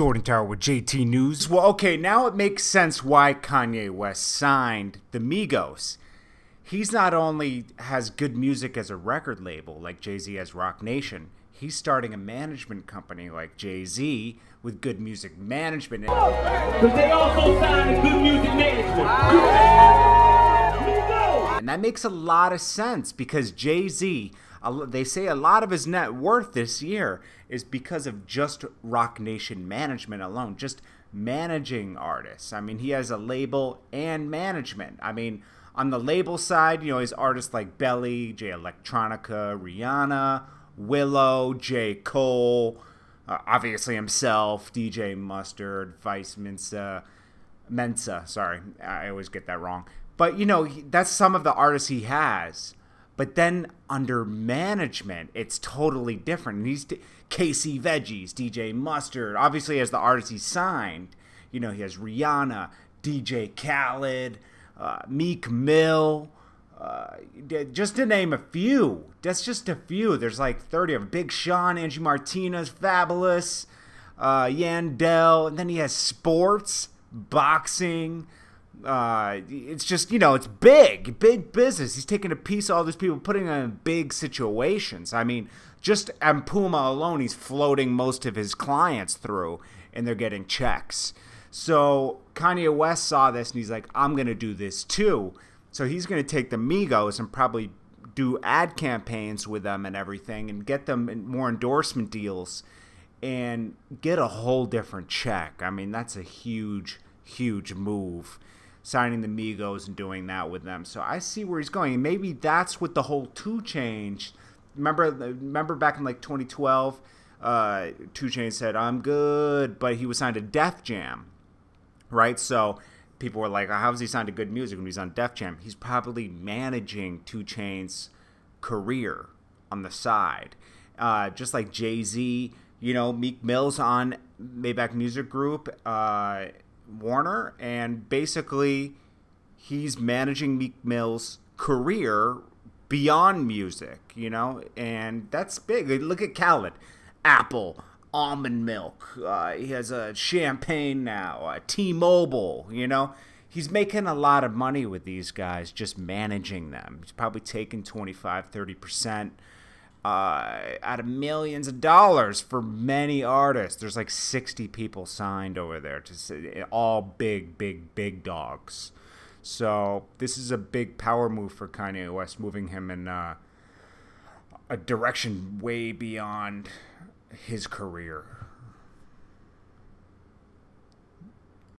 Jordan Tower with JT News. Well, okay, now it makes sense why Kanye West signed the Migos. He's not only has good music as a record label like Jay Z has Roc Nation, he's starting a management company like Jay Z with good music management. Because they also signed good music management. And that makes a lot of sense because Jay Z, they say a lot of his net worth this year is because of just Roc Nation management alone, just managing artists. I mean, he has a label and management. I mean, on the label side, you know, his artists like Belly, Jay Electronica, Rihanna, Willow, J. Cole, uh, obviously himself, DJ Mustard, Vice Mensa, Mensa. Sorry, I always get that wrong. But you know, that's some of the artists he has. But then under management, it's totally different. And he's Casey Veggies, DJ Mustard, obviously as the artist he signed. You know, he has Rihanna, DJ Khaled, uh, Meek Mill, uh, just to name a few. That's just a few. There's like 30 of. Big Sean, Angie Martinez, Fabolous, uh, Yandel, and then he has sports, boxing, uh, it's just you know it's big, big business. He's taking a piece of all these people, putting them in big situations. I mean, just Puma alone, he's floating most of his clients through, and they're getting checks. So Kanye West saw this, and he's like, "I'm gonna do this too." So he's gonna take the Migos and probably do ad campaigns with them and everything, and get them more endorsement deals, and get a whole different check. I mean, that's a huge, huge move signing the Migos and doing that with them. So I see where he's going. And maybe that's what the whole 2 Chainz. Remember, remember back in like 2012, uh, 2 Chainz said, "I'm good," but he was signed to Def Jam, right? So people were like, "How has he signed to good music when he's on Def Jam?" He's probably managing 2 Chainz' career on the side, uh, just like Jay Z. You know, Meek Mill's on Maybach Music Group. Uh, Warner, and basically he's managing Meek Mill's career beyond music, you know, and that's big. Look at Khaled, Apple, almond milk. Uh, he has a champagne now, uh, T-Mobile. You know, he's making a lot of money with these guys, just managing them. He's probably taking 25, 30 percent uh, out of millions of dollars for many artists. There's like 60 people signed over there to all big, big, big dogs. So this is a big power move for Kanye West, moving him in uh, a direction way beyond his career.